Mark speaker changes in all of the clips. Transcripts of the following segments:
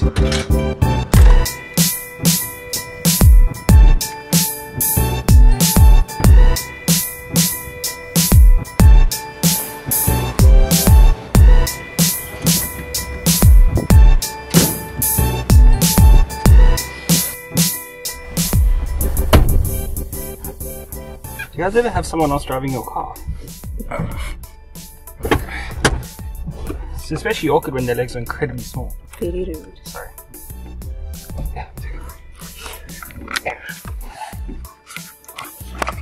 Speaker 1: Do you guys ever have someone else driving your car? It's especially awkward when their legs are incredibly small.
Speaker 2: Very rude.
Speaker 1: Sorry.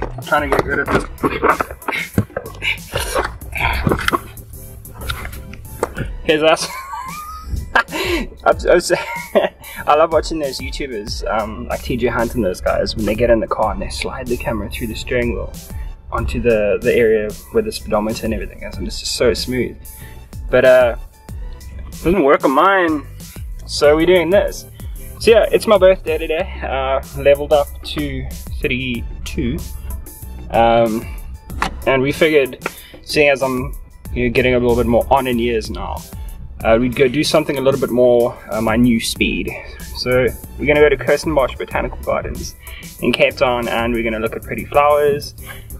Speaker 1: I'm trying to get rid of this. Here's us. I'm, I'm saying, I love watching those YouTubers, um, like TJ Hunt and those guys, when they get in the car and they slide the camera through the steering wheel onto the, the area where the speedometer and everything is, and it's just so smooth. But uh, doesn't work on mine, so we're doing this. So yeah, it's my birthday today. Uh, leveled up to 32, um, and we figured, seeing as I'm you know, getting a little bit more on in years now, uh, we'd go do something a little bit more uh, my new speed. So we're gonna go to Kirstenbosch Botanical Gardens in Cape Town, and we're gonna look at pretty flowers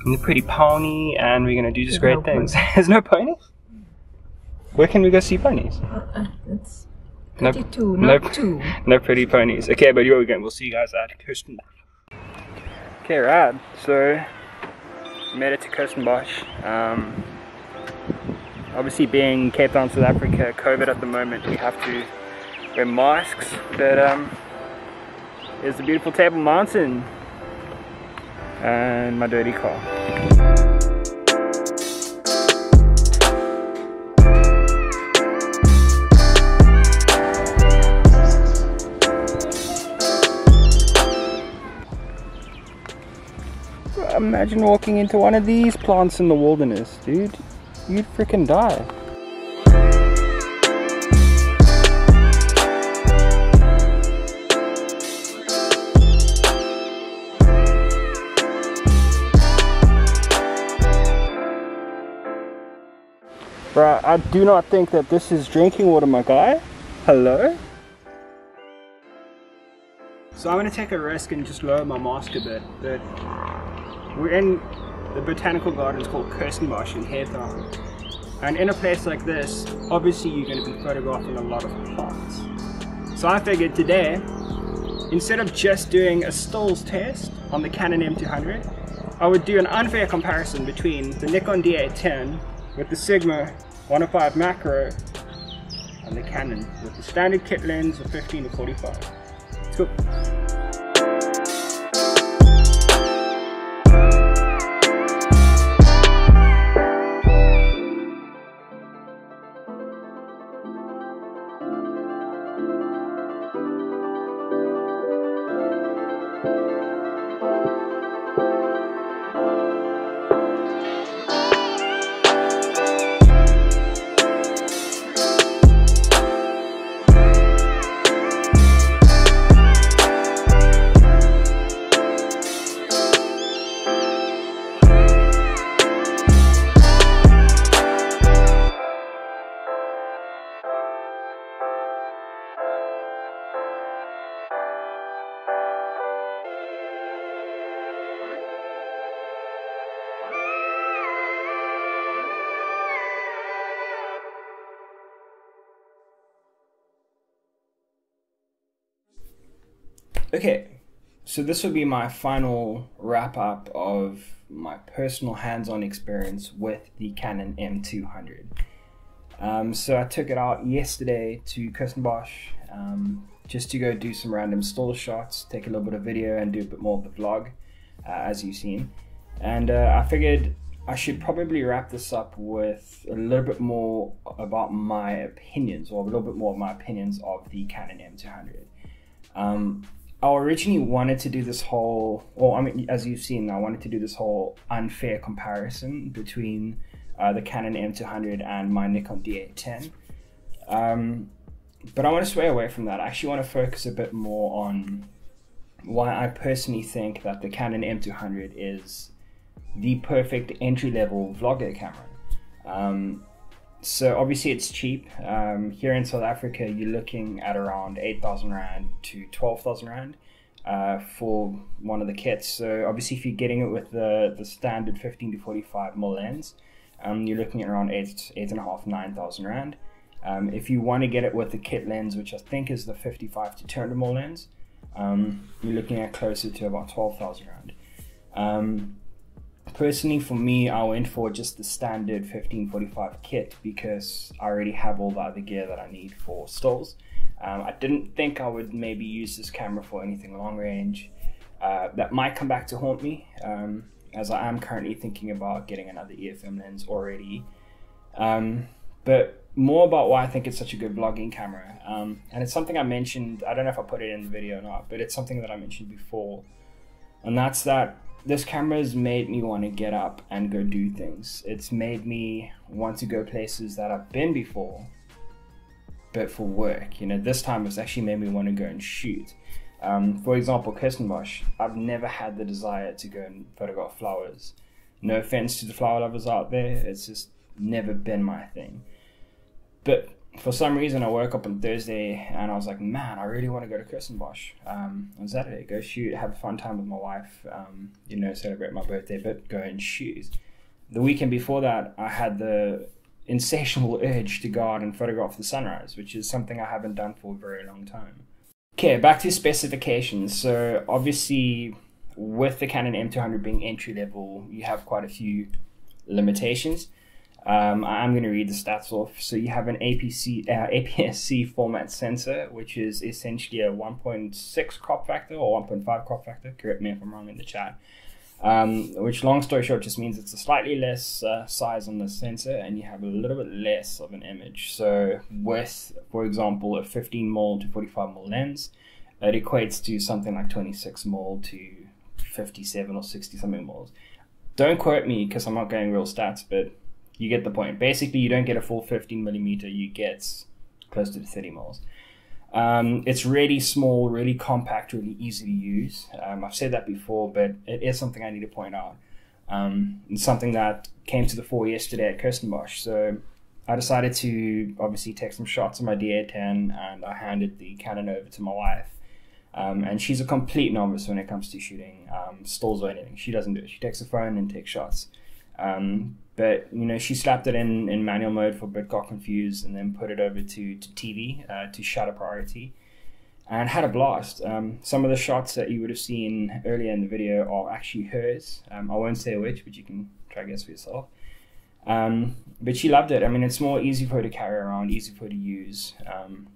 Speaker 1: and the pretty pony, and we're gonna do just
Speaker 2: There's
Speaker 1: great
Speaker 2: no
Speaker 1: things. There's no ponies. Where can we go see ponies?
Speaker 2: Uh, it's
Speaker 1: No,
Speaker 2: 32,
Speaker 1: no,
Speaker 2: not 2.
Speaker 1: no pretty ponies. Okay, but you're again. We'll see you guys at Kirstenbosch. Okay, rad. So, made it to Kirstenbosch. Um, obviously, being Cape Town, South Africa, COVID at the moment, we have to wear masks. But um, there's the beautiful Table Mountain and my dirty car. Imagine walking into one of these plants in the wilderness, dude. You'd freaking die. Bruh, I do not think that this is drinking water, my guy. Hello? So I'm gonna take a risk and just lower my mask a bit, but we're in the botanical gardens called Kirstenbosch in Haytham. And in a place like this, obviously you're gonna be photographing a lot of plants. So I figured today, instead of just doing a stills test on the Canon M200, I would do an unfair comparison between the Nikon D810 with the Sigma 105 macro and the Canon with the standard kit lens of 15 to 45. Let's go. Okay, so this will be my final wrap up of my personal hands on experience with the Canon M200. Um, so I took it out yesterday to Kirstenbosch um, just to go do some random still shots, take a little bit of video, and do a bit more of the vlog, uh, as you've seen. And uh, I figured I should probably wrap this up with a little bit more about my opinions, or a little bit more of my opinions of the Canon M200. Um, I originally wanted to do this whole, or I mean, as you've seen, I wanted to do this whole unfair comparison between uh, the Canon M200 and my Nikon D810. Um, but I want to sway away from that. I actually want to focus a bit more on why I personally think that the Canon M200 is the perfect entry level vlogger camera. Um, so obviously it's cheap. Um, here in South Africa, you're looking at around eight thousand rand to twelve thousand rand uh, for one of the kits. So obviously, if you're getting it with the the standard fifteen to forty five mm lens, um, you're looking at around eight eight and a half nine thousand rand. Um, if you want to get it with the kit lens, which I think is the 55 to 200 mm lens, um, you're looking at closer to about 12,000 rand. Personally, for me, I went for just the standard 1545 kit because I already have all the other gear that I need for stills. Um, I didn't think I would maybe use this camera for anything long range. Uh, that might come back to haunt me, um, as I am currently thinking about getting another EF-M lens already. Um, but more about why I think it's such a good vlogging camera. Um, and it's something I mentioned, I don't know if I put it in the video or not, but it's something that I mentioned before. And that's that this camera has made me want to get up and go do things. It's made me want to go places that I've been before, but for work. You know, this time it's actually made me want to go and shoot. Um, for example, Kirstenbosch, I've never had the desire to go and photograph flowers. No offense to the flower lovers out there, it's just never been my thing. But for some reason, I woke up on Thursday and I was like, man, I really want to go to Kirstenbosch um, on Saturday. Go shoot, have a fun time with my wife, um, you know, celebrate my birthday, but go and shoot. The weekend before that, I had the insatiable urge to go out and photograph the sunrise, which is something I haven't done for a very long time. Okay, back to specifications. So, obviously, with the Canon M200 being entry level, you have quite a few limitations. Um, I'm going to read the stats off. So you have an APC, uh, APS-C format sensor, which is essentially a 1.6 crop factor or 1.5 crop factor. Correct me if I'm wrong in the chat. Um, which, long story short, just means it's a slightly less uh, size on the sensor, and you have a little bit less of an image. So with, for example, a 15 mm to 45 mm lens, it equates to something like 26 mm to 57 or 60 something mils. Don't quote me because I'm not getting real stats, but you get the point. Basically, you don't get a full 15 millimeter, you get close to 30 mils. Um, it's really small, really compact, really easy to use. Um, I've said that before, but it is something I need to point out. Um, something that came to the fore yesterday at Kirstenbosch. So I decided to obviously take some shots of my D810 and I handed the Canon over to my wife. Um, and she's a complete novice when it comes to shooting um, stills or anything. She doesn't do it. She takes a phone and takes shots. Um, but you know, she slapped it in, in manual mode for bit got confused, and then put it over to to TV uh, to shutter priority, and had a blast. Um, some of the shots that you would have seen earlier in the video are actually hers. Um, I won't say which, but you can try guess for yourself. Um, but she loved it. I mean, it's more easy for her to carry around, easy for her to use. Um,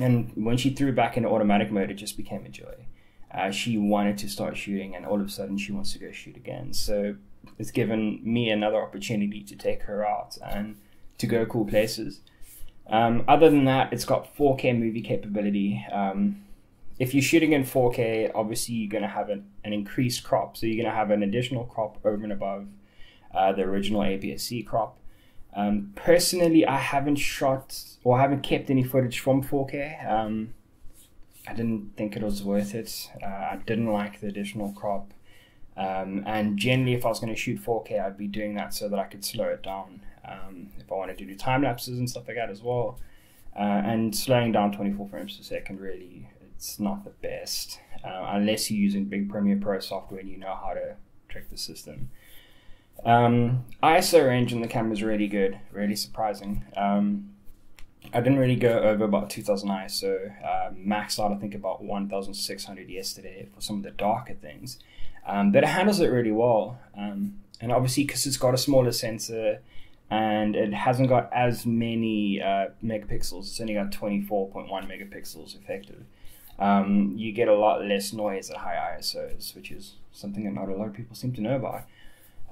Speaker 1: and when she threw back into automatic mode, it just became a joy. Uh, she wanted to start shooting, and all of a sudden, she wants to go shoot again. So it's given me another opportunity to take her out and to go cool places. Um, other than that, it's got 4K movie capability. Um, if you're shooting in 4K, obviously you're going to have an, an increased crop. So you're going to have an additional crop over and above uh, the original APS-C crop. Um, personally, I haven't shot or haven't kept any footage from 4K. Um, I didn't think it was worth it. Uh, I didn't like the additional crop. Um, and generally, if I was going to shoot 4K, I'd be doing that so that I could slow it down. Um, if I wanted to do time lapses and stuff like that as well. Uh, and slowing down 24 frames per second really, it's not the best uh, unless you're using big Premiere Pro software and you know how to trick the system. Um, ISO range in the camera is really good, really surprising. Um, I didn't really go over about 2000 ISO. Uh, maxed out, I think, about 1600 yesterday for some of the darker things. Um, but it handles it really well. Um, and obviously, because it's got a smaller sensor and it hasn't got as many uh, megapixels, it's only got 24.1 megapixels effective. Um, you get a lot less noise at high ISOs, which is something that not a lot of people seem to know about.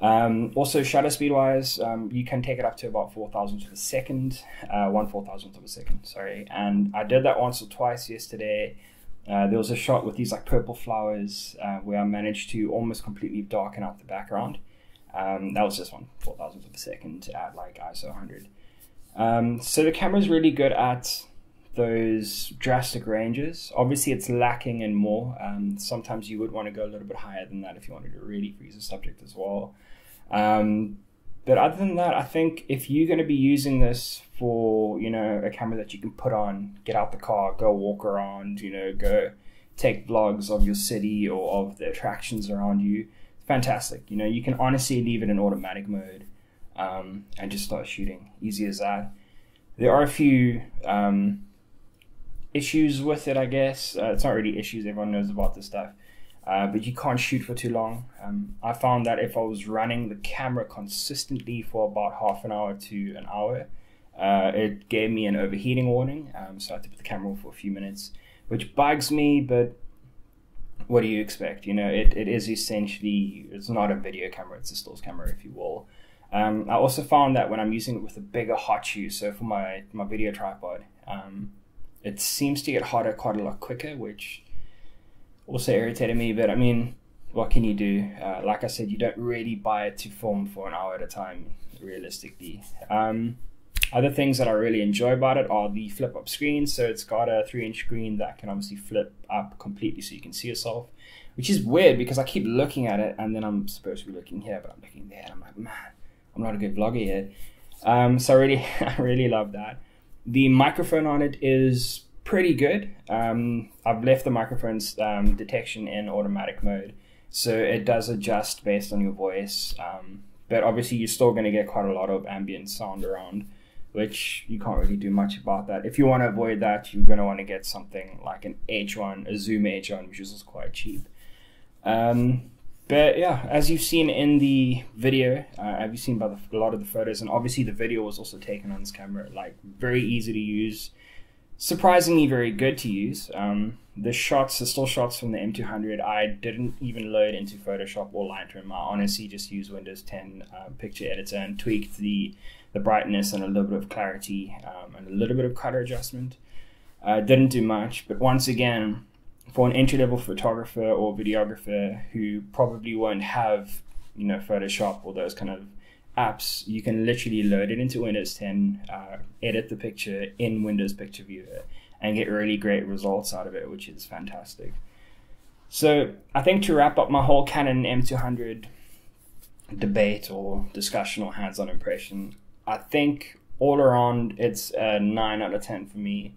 Speaker 1: Um, also, shutter speed wise, um, you can take it up to about 4,000 of a second, uh, one four thousandth of a second, sorry. And I did that once or twice yesterday. Uh, there was a shot with these like purple flowers uh, where I managed to almost completely darken out the background. Um, that was just one four thousandth of a second at like ISO 100. Um, so the camera is really good at those drastic ranges. Obviously, it's lacking in more. Um, sometimes you would want to go a little bit higher than that if you wanted to really freeze a subject as well. Um, but other than that, I think if you're going to be using this for, you know, a camera that you can put on, get out the car, go walk around, you know, go take vlogs of your city or of the attractions around you, fantastic. You know, you can honestly leave it in automatic mode um, and just start shooting. Easy as that. There are a few um, issues with it, I guess. Uh, it's not really issues, everyone knows about this stuff. Uh, but you can't shoot for too long. Um, I found that if I was running the camera consistently for about half an hour to an hour, uh, it gave me an overheating warning. Um, so I had to put the camera off for a few minutes, which bugs me, but what do you expect? You know, it, it is essentially, it's not a video camera, it's a stills camera, if you will. Um, I also found that when I'm using it with a bigger hot shoe, so for my, my video tripod, um, it seems to get hotter quite a lot quicker, which also irritated me. But I mean, what can you do? Uh, like I said, you don't really buy it to film for an hour at a time, realistically. Um, other things that I really enjoy about it are the flip up screens. So it's got a three inch screen that can obviously flip up completely so you can see yourself, which is weird because I keep looking at it and then I'm supposed to be looking here, but I'm looking there. I'm like, man, I'm not a good vlogger yet. Um, so I really, I really love that. The microphone on it is pretty good. Um, I've left the microphone's um, detection in automatic mode, so it does adjust based on your voice. Um, but obviously, you're still going to get quite a lot of ambient sound around, which you can't really do much about that. If you want to avoid that, you're going to want to get something like an H1, a Zoom H1, which is quite cheap. Um, but yeah, as you've seen in the video, uh, have you seen by the, a lot of the photos, and obviously the video was also taken on this camera, like very easy to use surprisingly very good to use. Um, the shots, the still shots from the M200, I didn't even load into Photoshop or Lightroom. I honestly just used Windows 10 uh, picture editor and tweaked the the brightness and a little bit of clarity um, and a little bit of color adjustment. Uh, didn't do much, but once again, for an entry level photographer or videographer who probably won't have you know Photoshop or those kind of apps, you can literally load it into Windows 10, uh, edit the picture in Windows Picture Viewer, and get really great results out of it, which is fantastic. So I think to wrap up my whole Canon M200 debate or discussion or hands-on impression, I think all around it's a nine out of ten for me.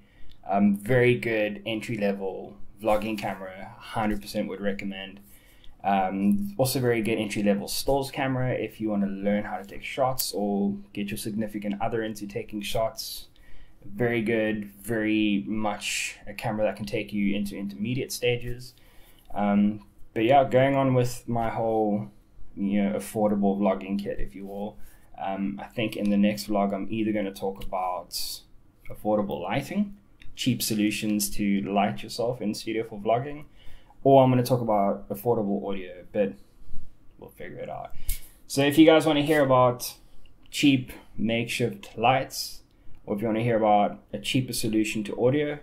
Speaker 1: Um, very good entry level vlogging camera, hundred percent would recommend. Um, also, very good entry level stills camera if you want to learn how to take shots or get your significant other into taking shots. Very good, very much a camera that can take you into intermediate stages. Um, but yeah, going on with my whole, you know, affordable vlogging kit, if you will. Um, I think in the next vlog, I'm either going to talk about affordable lighting, cheap solutions to light yourself in studio for vlogging, or I'm going to talk about affordable audio, but we'll figure it out. So if you guys want to hear about cheap makeshift lights, or if you want to hear about a cheaper solution to audio,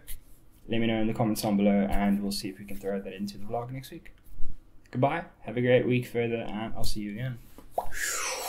Speaker 1: let me know in the comments down below and we'll see if we can throw that into the vlog next week. Goodbye, have a great week further, and I'll see you again.